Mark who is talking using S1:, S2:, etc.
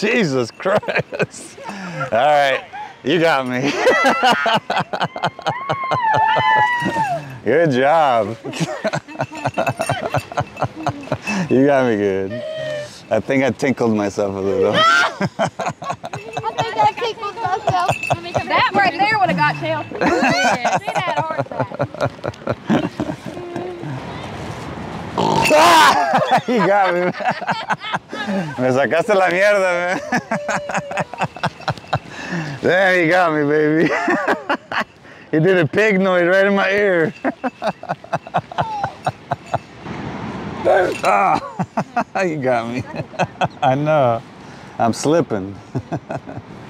S1: Jesus Christ. All right, you got me. good job. you got me good. I think I tinkled myself a little.
S2: I think I tickled myself.
S3: That right there would have got Chelsea. She had a heart
S1: you got me. me sacaste la mierda, man. There you got me, baby. he did a pig noise right in my ear. oh, you got me. I know. I'm slipping.